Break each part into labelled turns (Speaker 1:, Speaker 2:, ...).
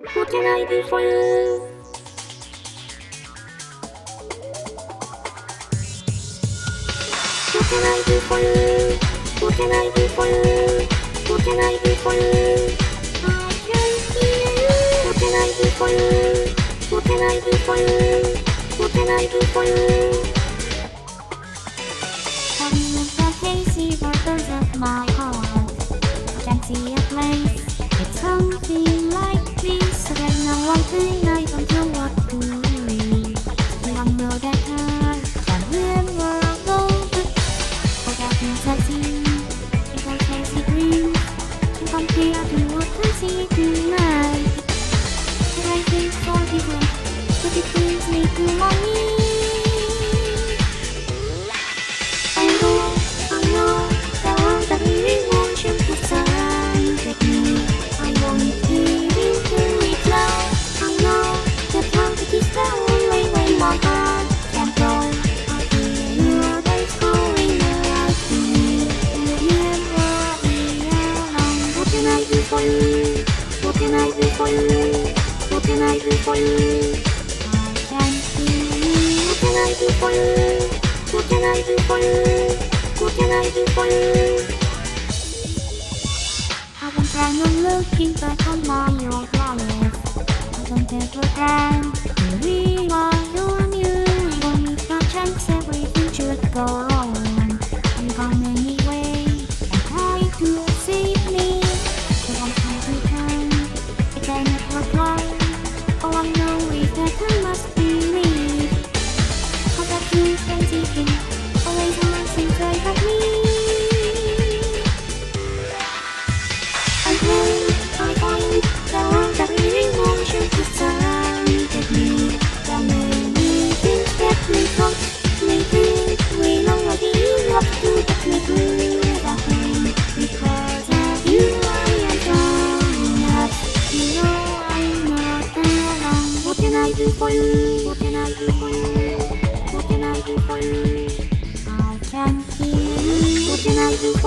Speaker 1: モテないでフォユーモテないでフォユーモテないでフォユーモテないでフォユー I can hear you
Speaker 2: モテないでフォユーモテないでフォユーモ see tonight. And I think so different, but it brings me to my knees.
Speaker 1: I know, I know, the one that really wants you to surround me. I want to into it now. I know that love is the only way my heart can go. I feel your days going out to me.
Speaker 2: Never be alone.
Speaker 1: What can I do for you? What can I do for you? What can I do for you?
Speaker 2: I can hear you.
Speaker 1: What can I do for you? What can I do for you? What can I do for you?
Speaker 2: I don't plan on looking back on my old life. I don't ever plan to rely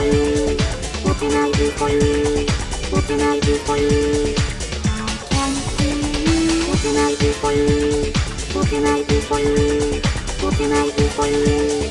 Speaker 1: alone. What can I do for you? What can I do for you? What can I do for you?
Speaker 2: I can hear you.
Speaker 1: What can I do for you? What can I do for you? What can I do for you?